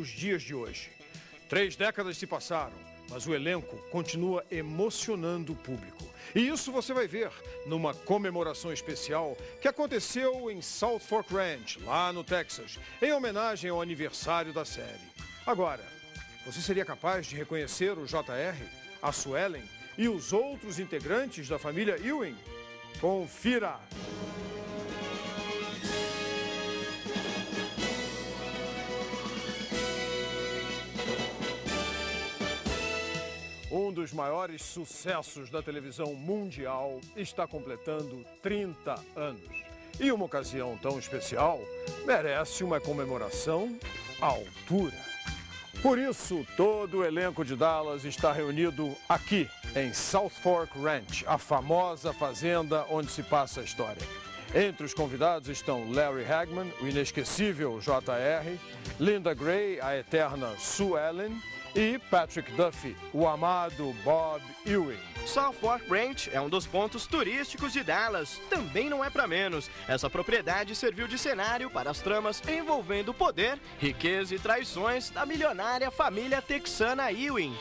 os dias de hoje. Três décadas se passaram, mas o elenco continua emocionando o público. E isso você vai ver numa comemoração especial que aconteceu em South Fork Ranch, lá no Texas, em homenagem ao aniversário da série. Agora, você seria capaz de reconhecer o JR, a Suelen e os outros integrantes da família Ewing? Confira! Um dos maiores sucessos da televisão mundial está completando 30 anos. E uma ocasião tão especial merece uma comemoração à altura. Por isso, todo o elenco de Dallas está reunido aqui, em South Fork Ranch, a famosa fazenda onde se passa a história. Entre os convidados estão Larry Hagman, o inesquecível JR, Linda Gray, a eterna Sue Ellen e Patrick Duffy, o amado Bob Ewing. South Fork Ranch é um dos pontos turísticos de Dallas. Também não é para menos. Essa propriedade serviu de cenário para as tramas envolvendo poder, riqueza e traições da milionária família texana Ewing.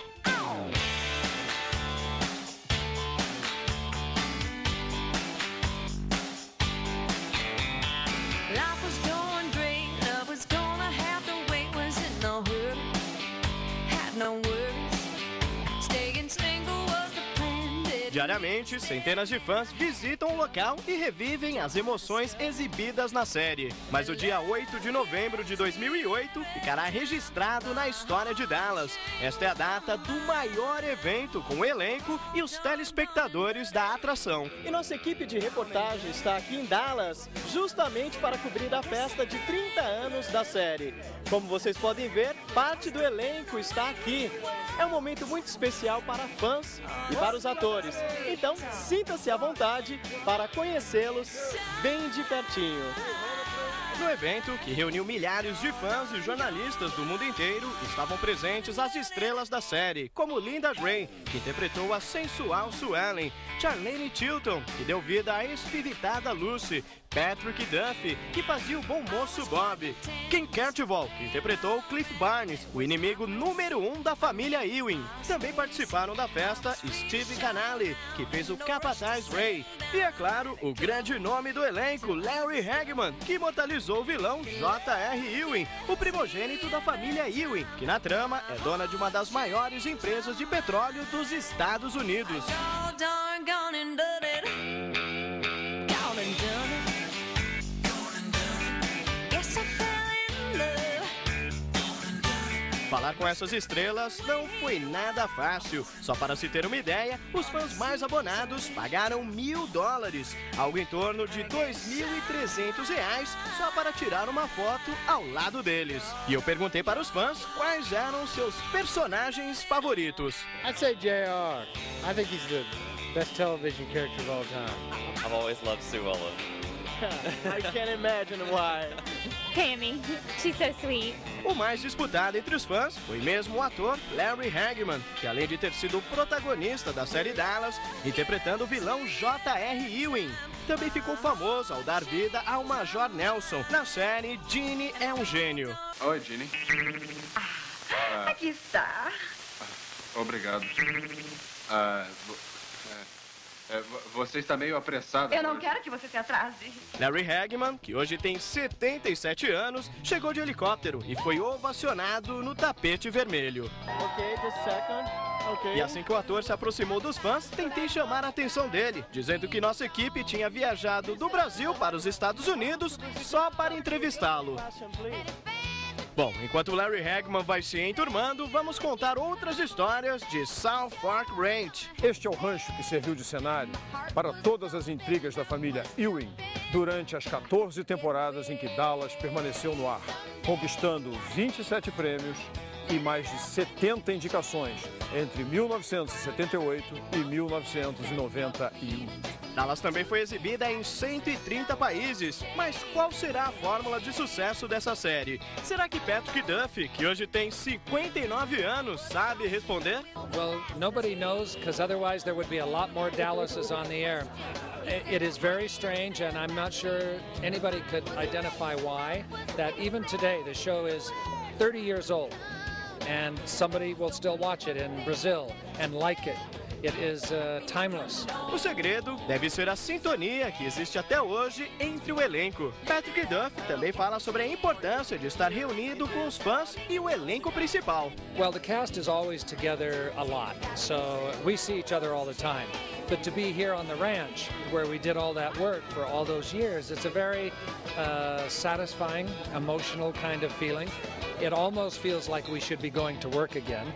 Diariamente, centenas de fãs visitam o local e revivem as emoções exibidas na série. Mas o dia 8 de novembro de 2008 ficará registrado na história de Dallas. Esta é a data do maior evento com o elenco e os telespectadores da atração. E nossa equipe de reportagem está aqui em Dallas justamente para cobrir a festa de 30 anos da série. Como vocês podem ver, parte do elenco está aqui. É um momento muito especial para fãs e para os atores. Então, sinta-se à vontade para conhecê-los bem de pertinho. No evento, que reuniu milhares de fãs e jornalistas do mundo inteiro, estavam presentes as estrelas da série, como Linda Gray, que interpretou a sensual Sue Ellen, Charlene Tilton, que deu vida à espiritada Lucy, Patrick Duffy, que fazia o bom moço Bob, Ken Kercheval, que interpretou Cliff Barnes, o inimigo número um da família Ewing. Também participaram da festa Steve Canale, que fez o Capataz Ray. E, é claro, o grande nome do elenco, Larry Hagman, que imortalizou o vilão J.R. Ewing, o primogênito da família Ewing, que na trama é dona de uma das maiores empresas de petróleo dos Estados Unidos. Falar com essas estrelas não foi nada fácil. Só para se ter uma ideia, os fãs mais abonados pagaram mil dólares, algo em torno de 2.300 reais, só para tirar uma foto ao lado deles. E eu perguntei para os fãs quais eram seus personagens favoritos. I'd say JR. I think he's the best television character of all time. I've always loved Sue Ellen. I can't imagine why. Pammy. She's so sweet. O mais disputado entre os fãs foi mesmo o ator Larry Hagman, que além de ter sido o protagonista da série Dallas, interpretando o vilão J.R. Ewing, também ficou famoso ao dar vida ao Major Nelson na série Ginny é um Gênio. Oi, Ginny. Aqui está. Obrigado. Ah, é, vo- você está meio apressada. Eu não hoje. quero que você se atrase. Larry Hagman, que hoje tem 77 anos, chegou de helicóptero e foi ovacionado no tapete vermelho. Just a second. Okay. E assim que o ator se aproximou dos fãs, tentei chamar a atenção dele, dizendo que nossa equipe tinha viajado do Brasil para os Estados Unidos só para entrevistá-lo. Bom, enquanto Larry Hagman vai se enturmando, vamos contar outras histórias de South Fork Ranch. Este é o rancho que serviu de cenário para todas as intrigas da família Ewing durante as 14 temporadas em que Dallas permaneceu no ar, conquistando 27 prêmios e mais de 70 indicações entre 1978 e 1991. Dallas também foi exibida em 130 países. Mas qual será a fórmula de sucesso dessa série? Será que Patrick Duffy, que hoje tem 59 anos, sabe responder? Well, nobody knows because otherwise there would be a lot more Dallases on the air. It is very strange, and I'm not sure anybody could identify why, that even today the show is 30 years old, and somebody will still watch it in Brazil and like it. It is uh, timeless. O segredo deve ser a sintonia que existe até hoje entre o elenco. Patrick Duff também fala sobre a importância de estar reunido com os fãs e o elenco principal. Well, the cast is always together a lot, so we see each other all the time. But to be here on the ranch, where we did all that work for all those years, it's a very uh, satisfying, emotional kind of feeling. It almost feels like we should be going to work again.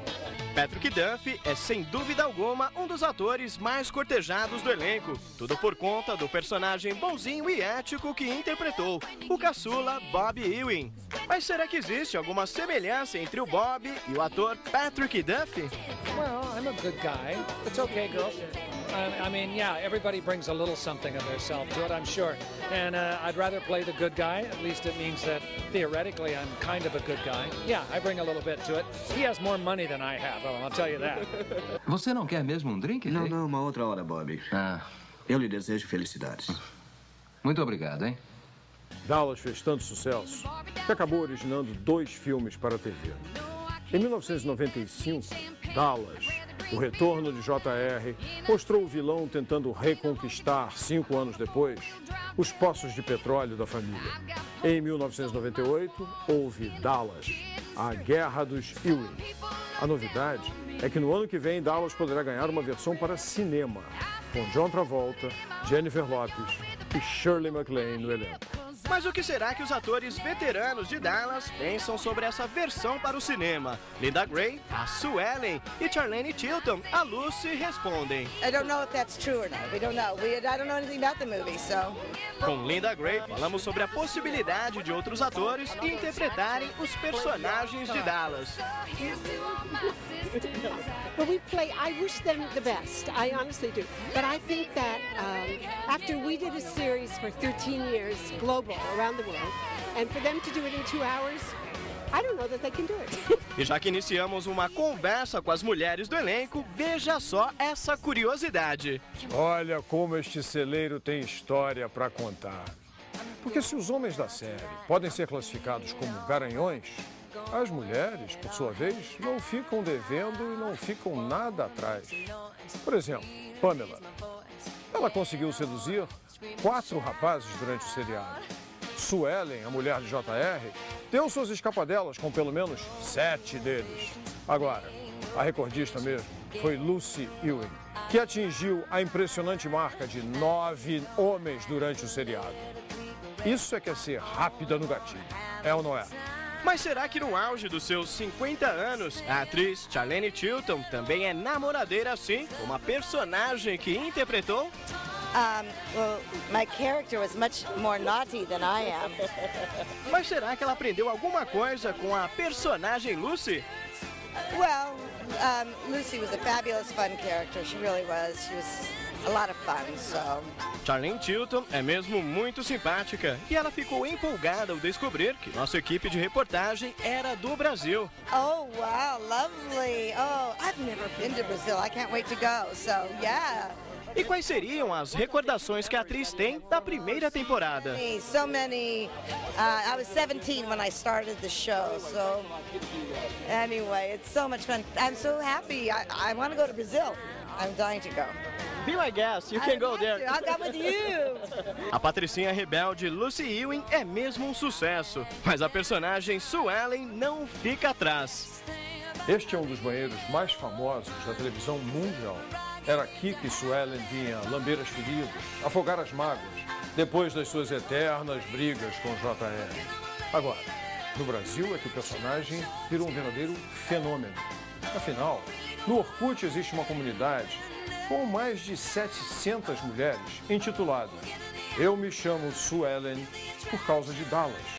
Patrick Duff é sem dúvida alguma um dos atores mais cortejados do elenco. Tudo por conta do personagem bonzinho e ético que interpretou, o caçula Bob Ewing. Mas será que existe alguma semelhança entre o Bob e o ator Patrick Duff? Well, I'm a good guy. It's okay, girls. I, I mean, yeah, everybody brings a little something of themselves to it, I'm sure. And uh, I'd rather play the good guy. At least it means that theoretically I'm kind of a good guy. Yeah, I bring a little bit to it. He has more money than I have, oh, I'll tell you that. Você não quer mesmo um drink? Não, não, uma outra hora, Bob. Ah, Eu lhe desejo felicidades. muito obrigado, hein? Dallas fez tanto sucesso que acabou originando dois filmes para a TV. Em 1995, Dallas, o retorno de J.R., mostrou o vilão tentando reconquistar, cinco anos depois, os poços de petróleo da família. Em 1998, houve Dallas, a Guerra dos Ewing. A novidade é que no ano que vem, Dallas poderá ganhar uma versão para cinema, com John Travolta, Jennifer Lopes e Shirley MacLaine no elenco. Mas o que será que os atores veteranos de Dallas pensam sobre essa versão para o cinema? Linda Gray, a Sue Ellen e Charlene Tilton, a Lucy respondem. I don't know if that's true or not. We don't know. We, I don't know anything about the movie, so. Com Linda Gray, falamos sobre a possibilidade de outros atores interpretarem os personagens de Dallas. But we play, I wish them the best. I honestly do. But I think that um, after we did a series for 13 years, global, around the world, and for them to do it in two hours, I don't know that they can do it. E já que iniciamos uma conversa com as mulheres do elenco, veja só essa curiosidade. Olha como este celeiro tem história para contar. Porque se os homens da série podem ser classificados como garanhões, as mulheres, por sua vez, não ficam devendo e não ficam nada atrás. Por exemplo, Pamela. Ela conseguiu seduzir quatro rapazes durante o seriado. Suelen, a mulher de JR, deu suas escapadelas com pelo menos sete deles. Agora, a recordista mesmo foi Lucy Ewing, que atingiu a impressionante marca de nove homens durante o seriado. Isso é que é ser rápida no gatilho, é ou não é? Mas será que no auge dos seus 50 anos, a atriz Charlene Tilton também é namoradeira assim, como a personagem que interpretou? Um, well, my character was much more naughty than I am. Mas será que ela aprendeu alguma coisa com a personagem Lucy? Well, um, Lucy was a fabulous, fun character. She really was. She was a lot of fun, so. Charlene Tilton é mesmo muito simpática e ela ficou empolgada ao descobrir que nossa equipe de reportagem era do Brasil. Oh, wow, lovely. Oh, I've never been to Brazil. I can't wait to go. So, yeah. E quais seriam as recordações que a atriz tem da primeira temporada? So many. Uh, I was 17 when I started the show, so anyway, it's so much fun. I'm so happy. I, I want to go to Brazil. I'm dying to go. Be my guest, you I'd love to. I'll come with you. A patricinha rebelde Lucy Ewing é mesmo um sucesso, mas a personagem Sue Ellen não fica atrás. Este é um dos banheiros mais famosos da televisão mundial. Era aqui que Suelen vinha lamber as feridas, afogar as mágoas, depois das suas eternas brigas com J.R. Agora, no Brasil é que o personagem virou um verdadeiro fenômeno. Afinal, no Orkut existe uma comunidade com mais de 700 mulheres intitulada Eu me chamo Suelen por causa de Dallas.